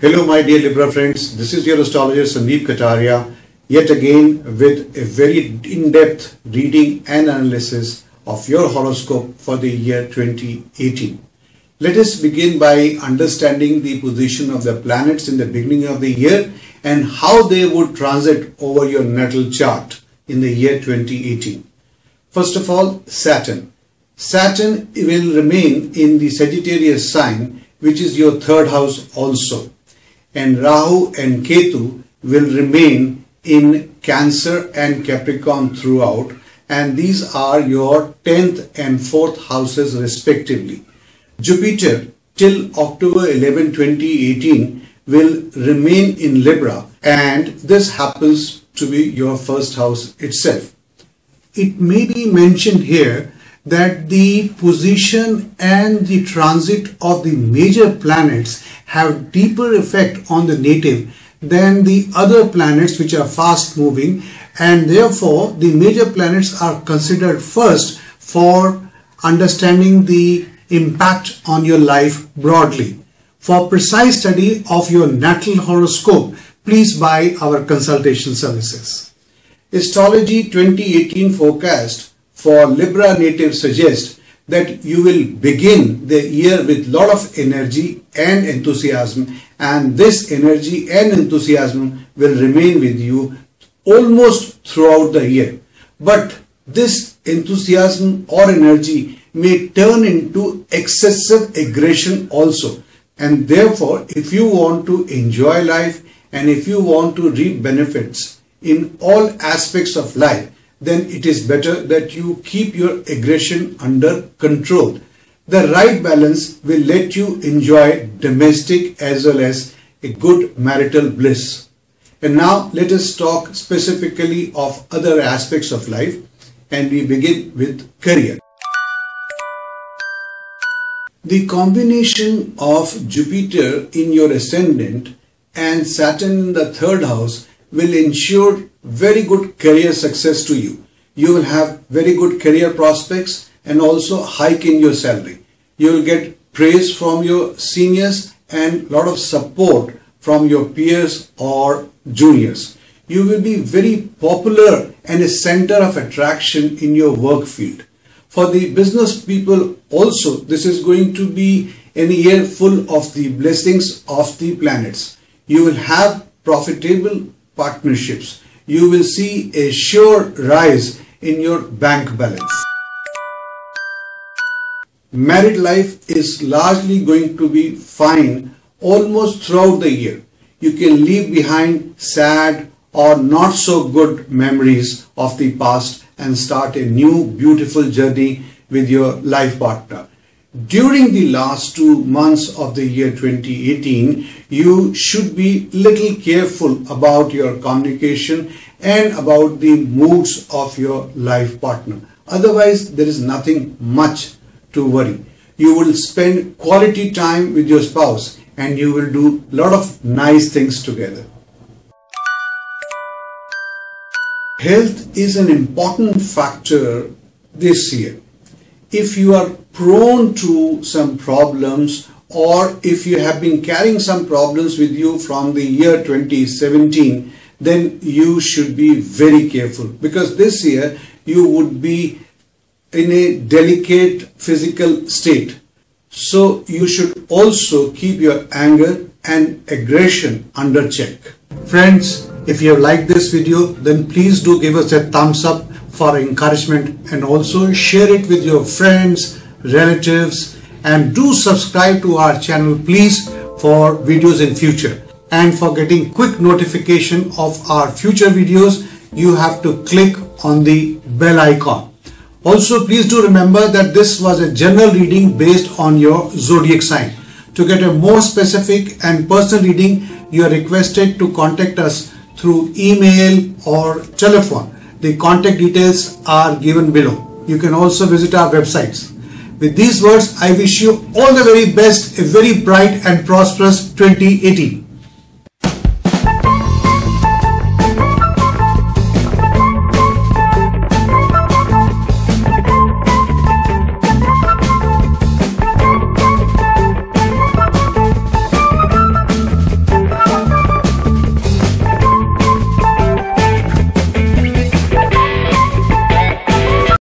Hello, my dear Libra friends. This is your astrologer Sundeep Kataria, yet again with a very in depth reading and analysis of your horoscope for the year 2018. Let us begin by understanding the position of the planets in the beginning of the year and how they would transit over your natal chart in the year 2018. First of all, Saturn. Saturn will remain in the Sagittarius sign, which is your third house also and Rahu and Ketu will remain in Cancer and Capricorn throughout and these are your 10th and 4th houses respectively. Jupiter till October 11, 2018 will remain in Libra and this happens to be your first house itself. It may be mentioned here that the position and the transit of the major planets have deeper effect on the native than the other planets which are fast moving and therefore the major planets are considered first for understanding the impact on your life broadly. For precise study of your natal horoscope, please buy our consultation services. Astrology 2018 forecast for Libra native suggests that you will begin the year with lot of energy and enthusiasm and this energy and enthusiasm will remain with you almost throughout the year. But this enthusiasm or energy may turn into excessive aggression also and therefore if you want to enjoy life and if you want to reap benefits in all aspects of life then it is better that you keep your aggression under control. The right balance will let you enjoy domestic as well as a good marital bliss. And now let us talk specifically of other aspects of life and we begin with career. The combination of Jupiter in your ascendant and Saturn in the third house will ensure very good career success to you. You will have very good career prospects and also hike in your salary. You will get praise from your seniors and a lot of support from your peers or juniors. You will be very popular and a center of attraction in your work field. For the business people also, this is going to be an year full of the blessings of the planets. You will have profitable partnerships you will see a sure rise in your bank balance. Married life is largely going to be fine almost throughout the year. You can leave behind sad or not so good memories of the past and start a new beautiful journey with your life partner. During the last two months of the year 2018, you should be little careful about your communication and about the moods of your life partner. Otherwise, there is nothing much to worry. You will spend quality time with your spouse and you will do a lot of nice things together. Health is an important factor this year. If you are prone to some problems or if you have been carrying some problems with you from the year 2017 then you should be very careful. Because this year you would be in a delicate physical state. So you should also keep your anger and aggression under check. Friends if you have liked this video then please do give us a thumbs up for encouragement and also share it with your friends relatives and do subscribe to our channel please for videos in future. And for getting quick notification of our future videos you have to click on the bell icon. Also please do remember that this was a general reading based on your zodiac sign. To get a more specific and personal reading you are requested to contact us through email or telephone the contact details are given below you can also visit our websites with these words, I wish you all the very best, a very bright and prosperous 2018.